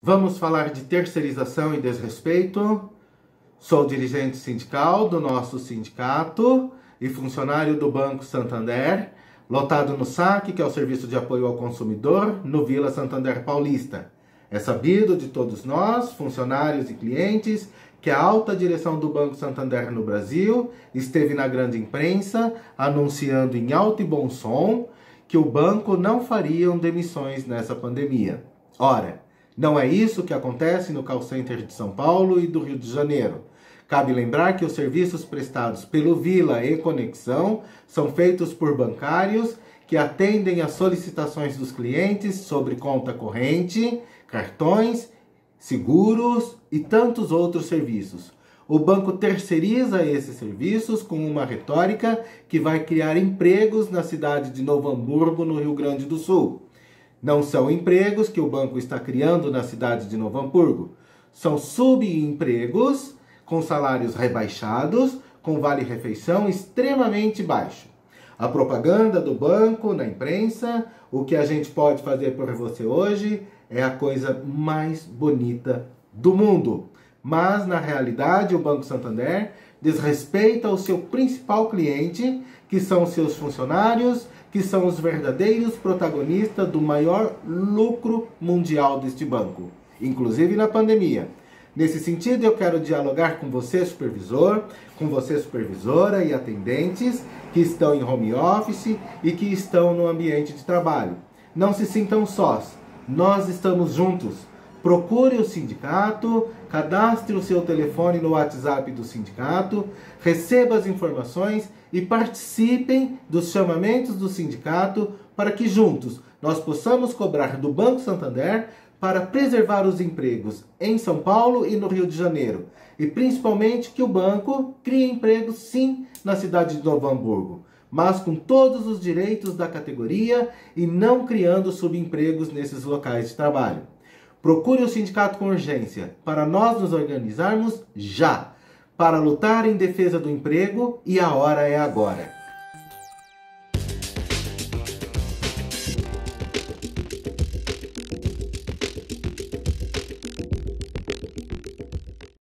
Vamos falar de terceirização e desrespeito. Sou dirigente sindical do nosso sindicato e funcionário do Banco Santander, lotado no SAC, que é o Serviço de Apoio ao Consumidor, no Vila Santander Paulista. É sabido de todos nós, funcionários e clientes, que a alta direção do Banco Santander no Brasil esteve na grande imprensa anunciando em alto e bom som que o banco não faria demissões nessa pandemia. Ora, não é isso que acontece no call center de São Paulo e do Rio de Janeiro. Cabe lembrar que os serviços prestados pelo Vila e Conexão são feitos por bancários que atendem às solicitações dos clientes sobre conta corrente, cartões, seguros e tantos outros serviços. O banco terceiriza esses serviços com uma retórica que vai criar empregos na cidade de Novo Hamburgo, no Rio Grande do Sul. Não são empregos que o banco está criando na cidade de Novo Hamburgo. São subempregos com salários rebaixados, com vale-refeição extremamente baixo. A propaganda do banco na imprensa, o que a gente pode fazer por você hoje, é a coisa mais bonita do mundo. Mas, na realidade, o Banco Santander desrespeita o seu principal cliente, que são seus funcionários que são os verdadeiros protagonistas do maior lucro mundial deste banco, inclusive na pandemia. Nesse sentido, eu quero dialogar com você, supervisor, com você, supervisora e atendentes que estão em home office e que estão no ambiente de trabalho. Não se sintam sós, nós estamos juntos. Procure o sindicato, cadastre o seu telefone no WhatsApp do sindicato, receba as informações e participem dos chamamentos do sindicato para que juntos nós possamos cobrar do Banco Santander para preservar os empregos em São Paulo e no Rio de Janeiro. E principalmente que o banco crie empregos sim na cidade de Novo Hamburgo, mas com todos os direitos da categoria e não criando subempregos nesses locais de trabalho. Procure o sindicato com urgência para nós nos organizarmos já para lutar em defesa do emprego e a hora é agora.